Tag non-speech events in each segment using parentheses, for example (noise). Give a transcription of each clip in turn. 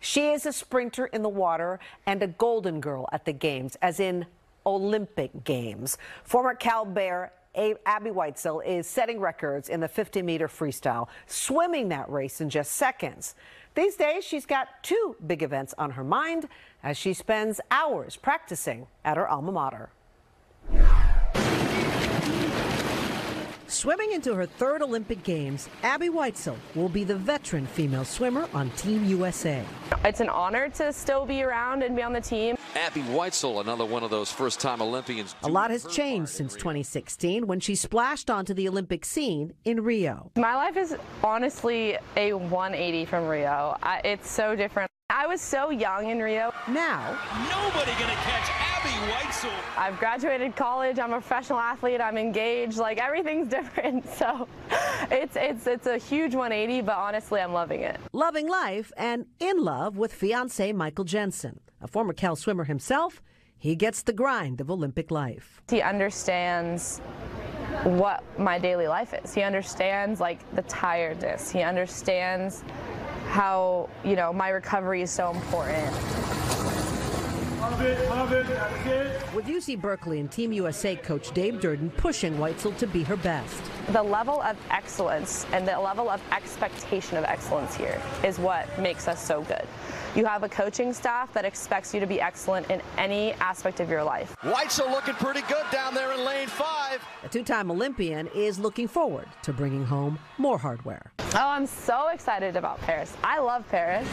She is a sprinter in the water and a golden girl at the games, as in Olympic Games. Former Cal Bear Abbey Weitzeil is setting records in the 50 meter freestyle, swimming that race in just seconds. These days, she's got two big events on her mind as she spends hours practicing at her alma mater. Swimming into her third Olympic Games, Abbey Weitzeil will be the veteran female swimmer on Team USA. It's an honor to still be around and be on the team. Abbey Weitzeil, another one of those first time Olympians. A lot has changed since 2016 when she splashed onto the Olympic scene in Rio. My life is honestly a 180 from Rio. I, it's so different. I was so young in Rio. Now, nobody gonna catch I've graduated college. I'm a professional athlete. I'm engaged. Like everything's (laughs) different. So it's it's it's a huge 180. But honestly, I'm loving it. Loving life and in love with fiance Michael Jensen, a former Cal swimmer himself. He gets the grind of Olympic life. He understands what my daily life is. He understands like the tiredness. He understands how, you know, my recovery is so important. With UC Berkeley and Team USA coach Dave Durden pushing Weitzeil to be her best. The level of excellence and the level of expectation of excellence here is what makes us so good. You have a coaching staff that expects you to be excellent in any aspect of your life. Weitzeil looking pretty good down there in lane five. A two-time Olympian is looking forward to bringing home more hardware. Oh, I'm so excited about Paris. I love Paris.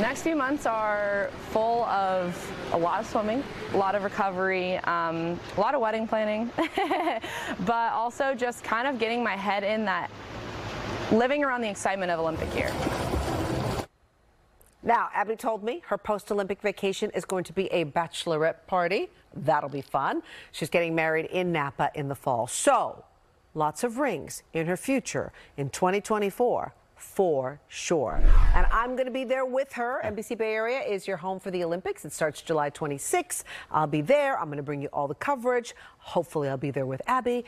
Next few months are full of a lot of swimming, a lot of recovery, um, a lot of wedding planning, (laughs) but also just kind of getting my head in that living around the excitement of Olympic year. Now, Abbey told me her post Olympic vacation is going to be a bachelorette party. That'll be fun. She's getting married in Napa in the fall. So, lots of rings in her future in 2024 for sure. And I'm going to be there with her. NBC Bay Area is your home for the Olympics. It starts July 26th. I'll be there. I'm going to bring you all the coverage. Hopefully, I'll be there with Abbey.